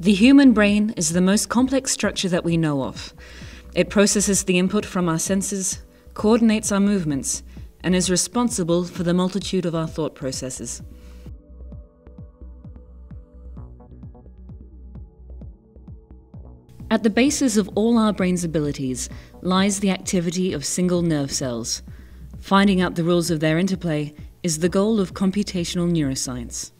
The human brain is the most complex structure that we know of. It processes the input from our senses, coordinates our movements, and is responsible for the multitude of our thought processes. At the basis of all our brain's abilities lies the activity of single nerve cells. Finding out the rules of their interplay is the goal of computational neuroscience.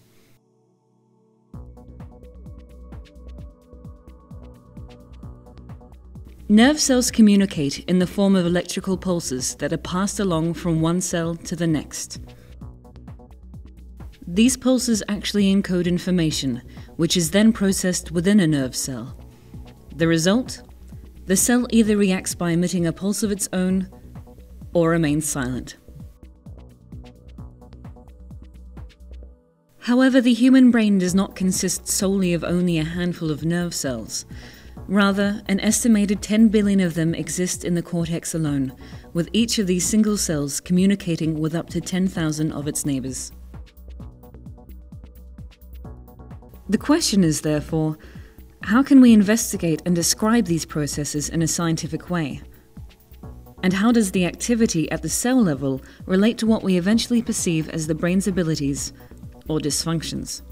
Nerve cells communicate in the form of electrical pulses that are passed along from one cell to the next. These pulses actually encode information, which is then processed within a nerve cell. The result? The cell either reacts by emitting a pulse of its own or remains silent. However, the human brain does not consist solely of only a handful of nerve cells. Rather, an estimated 10 billion of them exist in the cortex alone, with each of these single cells communicating with up to 10,000 of its neighbors. The question is, therefore, how can we investigate and describe these processes in a scientific way? And how does the activity at the cell level relate to what we eventually perceive as the brain's abilities or dysfunctions?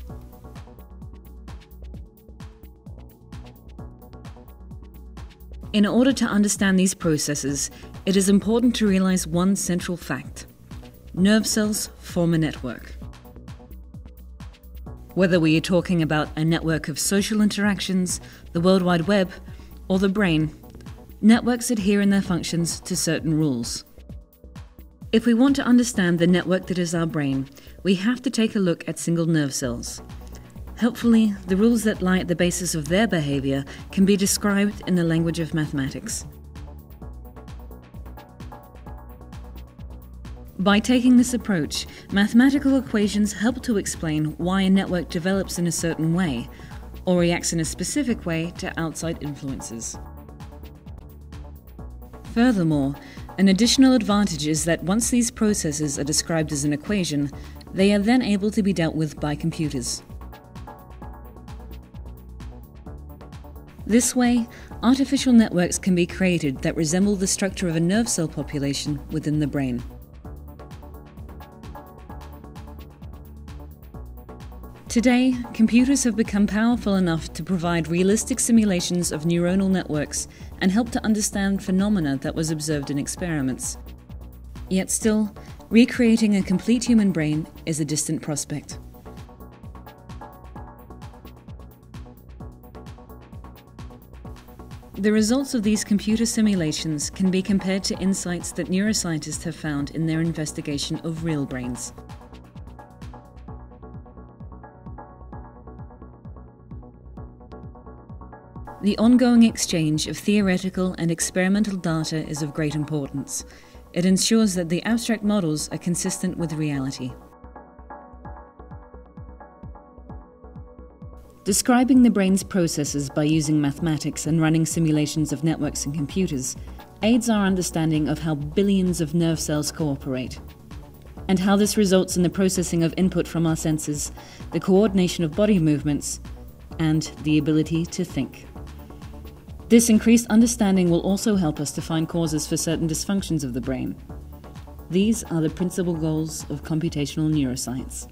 In order to understand these processes, it is important to realize one central fact nerve cells form a network. Whether we are talking about a network of social interactions, the World Wide Web, or the brain, networks adhere in their functions to certain rules. If we want to understand the network that is our brain, we have to take a look at single nerve cells. Helpfully, the rules that lie at the basis of their behavior can be described in the language of mathematics. By taking this approach, mathematical equations help to explain why a network develops in a certain way, or reacts in a specific way to outside influences. Furthermore, an additional advantage is that once these processes are described as an equation, they are then able to be dealt with by computers. This way, artificial networks can be created that resemble the structure of a nerve cell population within the brain. Today, computers have become powerful enough to provide realistic simulations of neuronal networks and help to understand phenomena that was observed in experiments. Yet still, recreating a complete human brain is a distant prospect. The results of these computer simulations can be compared to insights that neuroscientists have found in their investigation of real brains. The ongoing exchange of theoretical and experimental data is of great importance. It ensures that the abstract models are consistent with reality. Describing the brain's processes by using mathematics and running simulations of networks and computers aids our understanding of how billions of nerve cells cooperate, and how this results in the processing of input from our senses, the coordination of body movements, and the ability to think. This increased understanding will also help us to find causes for certain dysfunctions of the brain. These are the principal goals of computational neuroscience.